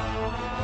Oh,